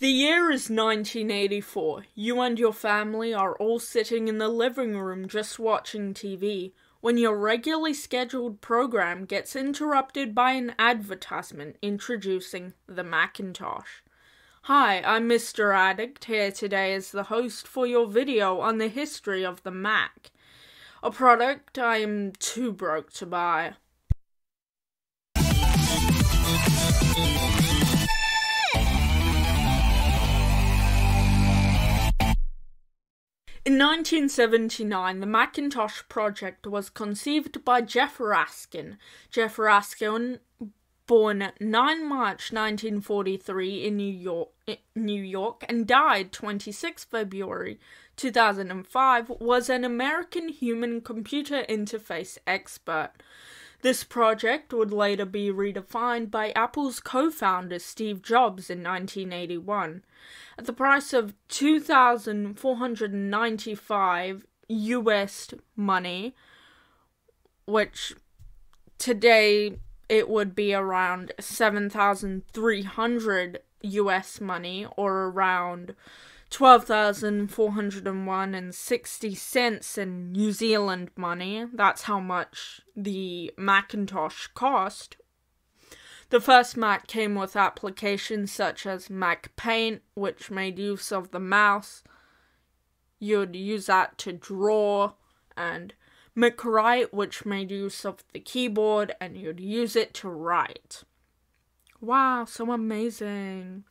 The year is 1984. You and your family are all sitting in the living room just watching TV when your regularly scheduled program gets interrupted by an advertisement introducing the Macintosh. Hi, I'm MizterAddict here today as the host for your video on the history of the Mac, a product I am too broke to buy. In 1979, the Macintosh project was conceived by Jeff Raskin. Jeff Raskin, born 9 March 1943 in New York, eh, New York and died 26 February 2005, was an American human computer interface expert. This project would later be redefined by Apple's co founder Steve Jobs in 1981. At the price of 2,495 US money, which today it would be around 7,300 US money or around 12,401 and 60 cents in New Zealand money. That's how much the Macintosh cost. The first Mac came with applications such as MacPaint, which made use of the mouse. You'd use that to draw, and MacWrite, which made use of the keyboard, and you'd use it to write. Wow, so amazing.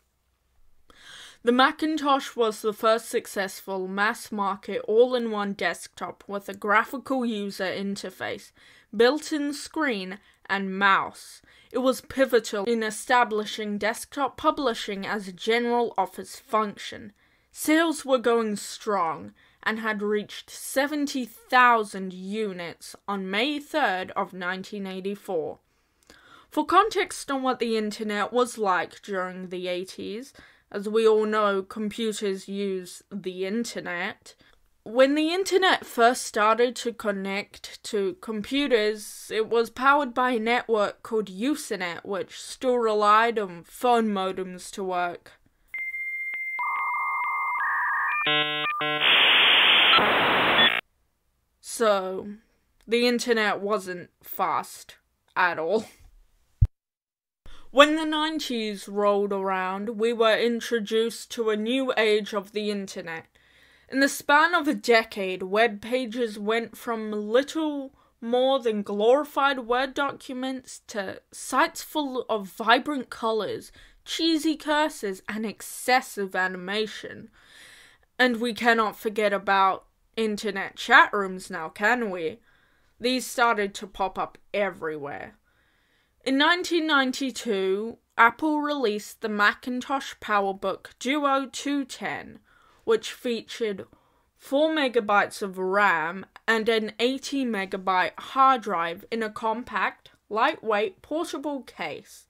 The Macintosh was the first successful mass market all in one desktop with a graphical user interface, built in screen, and mouse. It was pivotal in establishing desktop publishing as a general office function. Sales were going strong and had reached 70,000 units on May 3rd of 1984. For context on what the internet was like during the 80s, as we all know, computers use the internet. When the internet first started to connect to computers, it was powered by a network called Usenet, which still relied on phone modems to work. So, the internet wasn't fast at all. When the 90s rolled around, we were introduced to a new age of the internet. In the span of a decade, web pages went from little more than glorified Word documents to sites full of vibrant colors, cheesy curses, and excessive animation. And we cannot forget about internet chat rooms now, can we? These started to pop up everywhere. In 1992, Apple released the Macintosh PowerBook Duo 210, which featured 4 megabytes of RAM and an 80 megabyte hard drive in a compact, lightweight, portable case.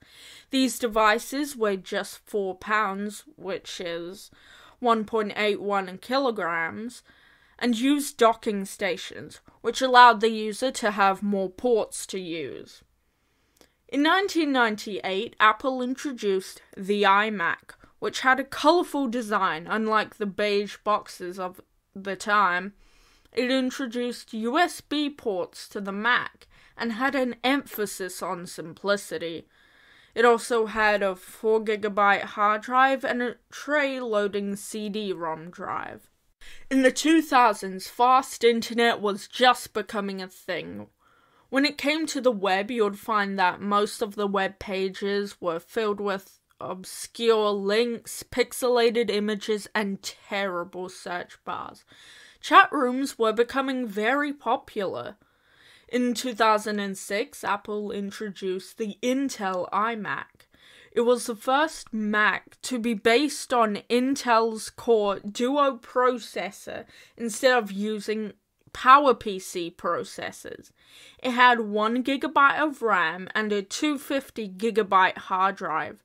These devices weighed just 4 pounds, which is 1.81 kilograms, and used docking stations, which allowed the user to have more ports to use. In 1998, Apple introduced the iMac, which had a colorful design unlike the beige boxes of the time. It introduced USB ports to the Mac and had an emphasis on simplicity. It also had a 4GB hard drive and a tray loading CD ROM drive. In the 2000s, fast internet was just becoming a thing, when it came to the web, you would find that most of the web pages were filled with obscure links, pixelated images, and terrible search bars. Chat rooms were becoming very popular. In 2006, Apple introduced the Intel iMac. It was the first Mac to be based on Intel's Core Duo processor instead of using PowerPC processors. It had 1 gigabyte of RAM and a 250 gigabyte hard drive.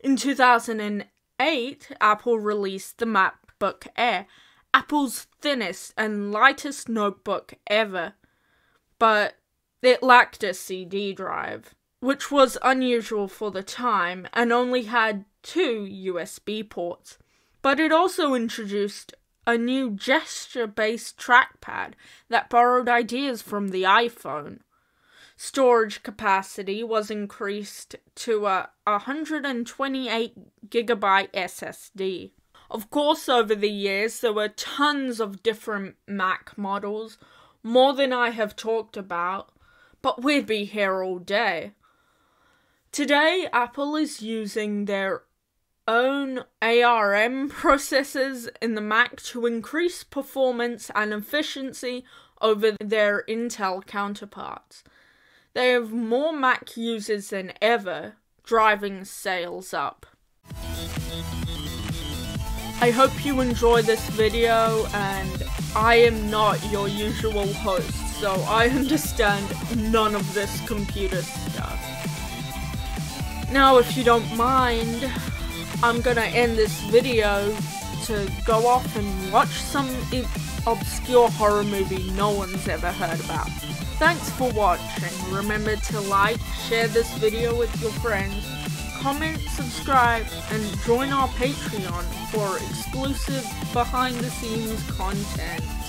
In 2008, Apple released the MacBook Air, Apple's thinnest and lightest notebook ever, but it lacked a CD drive, which was unusual for the time and only had two USB ports, but it also introduced a new gesture based trackpad that borrowed ideas from the iPhone. Storage capacity was increased to a 128 gigabyte SSD. Of course, over the years, there were tons of different Mac models, more than I have talked about, but we'd be here all day. Today, Apple is using their own ARM processors in the Mac to increase performance and efficiency over their Intel counterparts. They have more Mac users than ever, driving sales up. I hope you enjoy this video and I am not your usual host, so I understand none of this computer stuff. Now, if you don't mind, I'm gonna end this video to go off and watch some obscure horror movie no one's ever heard about. Thanks for watching. Remember to like, share this video with your friends comment, subscribe, and join our Patreon for exclusive behind the scenes content.